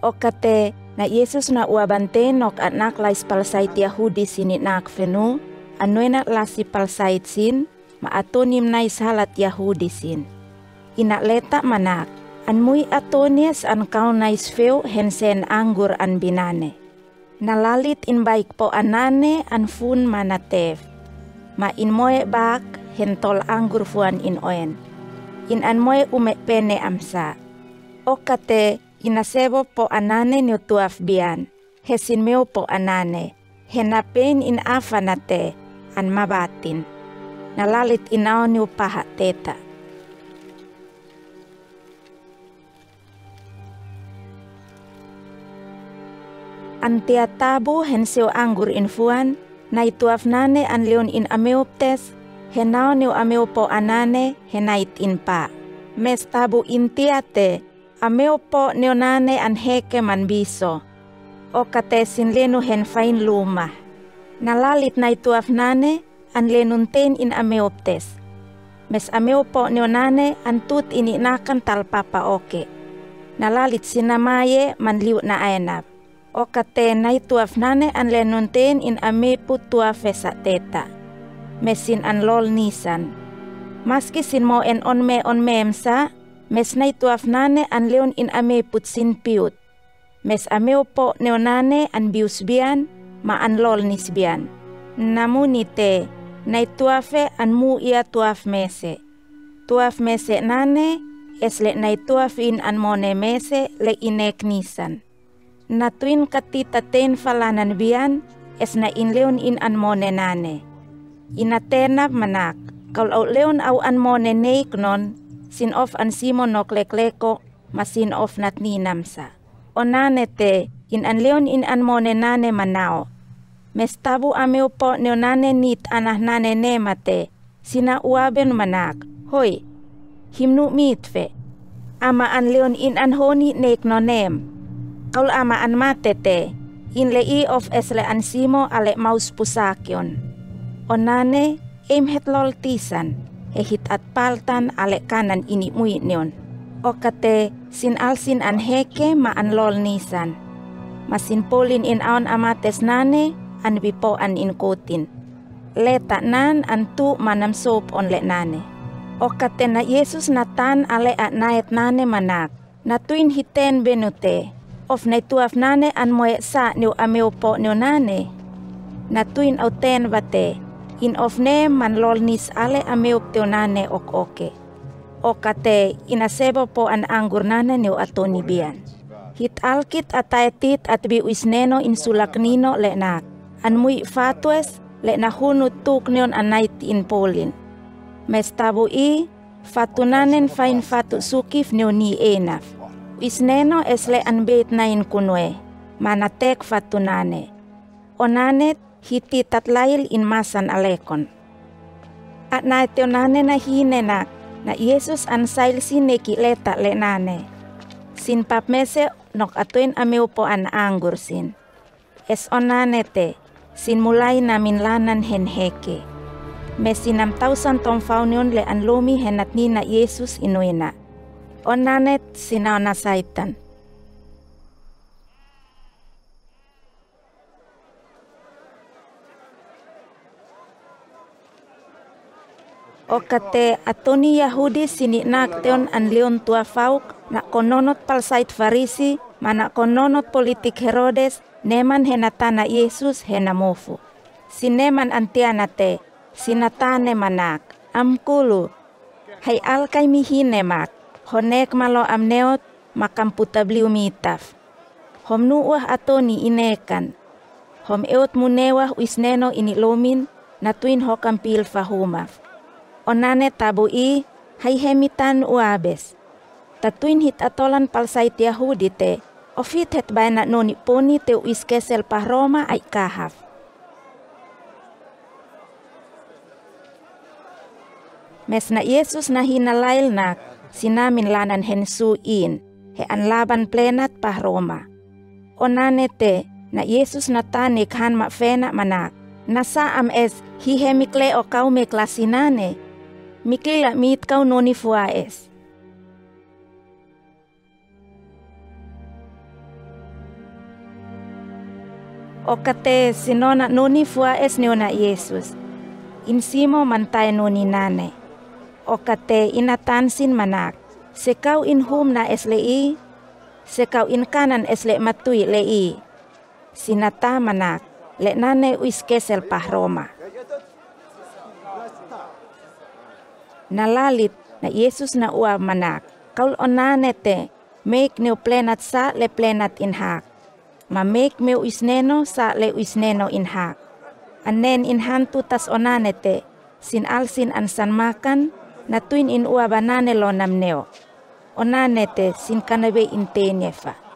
O kate na Yesus na uabante nok anak lais palsait Yahudi sinit nak fenu, anoy na lasi palsait sin, maatonim na isalat Yahudi sin. Inakleta manak, anmui atonias an kaunais feo hensen anggur an binane. Nalalit in baik po anane an fun manatef. Ma in moe bak hentol anggur fuan in oen. In an moe ume pene amsa. O kate inasebo po anane ni tuaf bian. Hesin meo po anane. Henapen in afanate an mabatin. Nalalit inaw ni upaha teta. Antia tabu henseo anggur infuan, na ituaf nane an leon in ameoptes, henao ni ameo po anane, henait in pa. Mes tabu intiate, ameo po neonane an heke man biso. O katesin leno hen fain luma. Nalalit na ituaf nane, an lenunten in ameoptes. Mes ameo po neonane an tut ininakan talpapa oke. Nalalit sinamaye man liu na aenap o katena tuaf nane an lenunten in ame tuafe sa teta. Mesin an lol nisan. Maski sin mo en on me on memsa, mes na tuaf nane an leon in ame put sin piut. Mes ameo po neonane an bius bian, ma an lol nisbian. Namunite, na tuafe an mu ia tuaf mese. Tuaf mese nane, esle na tuaf in an mone mese le inek nisan na tuin katita ten falanan bian es na in leon in an mone nane. Inatena manak, kau au leon au an mone neik non, sin of an simo nok lekleko, masin of nat ninamsa. O nane te, in an leon in an mone nane manao. Mestabu ameu po neonane nit anah nane nemate, sina uaben manak, hoi, himnu mitfe, ama an leon in an honi neik no nem, Kaul ama an matete, in lei of esle ansimo ale maus pusakyon. Onane, em hetlol tisan, ehit at paltan ale kanan ini muinion. O kate, sin alsin an heke ma an lol nisan. Masin polin in aon amates nane, an bipo an inkutin. Leta nan an tu manam sop on le nane. O kate na Yesus natan ale at naet nane manak, na tuin hiten benute, of na tuaf nane an moe sa niu ameo po niu nane. Na tuin au ten bate, in of ne man lol nis ale ameo teo nane ok oke. O kate inasebo po an anggur nane niu atoni bian. Hit alkit ataetit at bi uisneno in sulak nino le nak. An mui fatues le na hunu tuk nion anait in polin. Mes tabu i, fatunanen fain fatu sukif niu ni enaf Isneno esle anbeit nain kunwe, manatek fatunane. Onanet hiti tatlail in masan alekon. At na nane na hinenak, na Yesus an sail sineki leta lenane. Sin papmese nok atuin ameu po an anggur sin. Es onanete, sin mulai namin lanan hen heke. Mesinam tausan tom faunion le an lumi henat ni na Yesus inuina onanet sinaona saitan. O kate atoni Yahudi siniknak teon an leon tua fauk na kononot palsait farisi mana kononot politik Herodes neman henatana Yesus henamofu. Sineman antianate sinatane manak amkulu hay alkay mihinemak honek malo amneot makamputa bli umitaf. Hom nuwah ato ni inekan. Hom eot munewah uisneno inilomin na tuin hokam pil fahumaf. Onane tabu i hay hemitan uabes. Tatuin hit atolan palsait Yahudi te, ofit het na noni poni te uiskesel pahroma ay kahaf. Mes na Yesus na hinalail nak, sinamin lanan hensuin, he an laban plenat pa Roma. Onanete, na Yesus na tanik han ma fena manak, nasa am es hihemikle o kau me klasinane, mikila mit kau noni fuaes. Okate sinona nuni fua es niona Yesus. Insimo mantay nuni nane. Okate inatansin manak. Sekau in hum na eslei, sekau in kanan esle matui lei. Sinata manak, le nane uiskesel pahroma. Nalalit na Yesus na ua manak, kaul onane te, make neo plenat sa le plenat in hak. Ma make meu isneno sa le isneno in hak. Anen in hantu tas onane te, sin alsin an makan, na tuin in ua banane lo nam neo. Onane te sin kanabe in te nefa.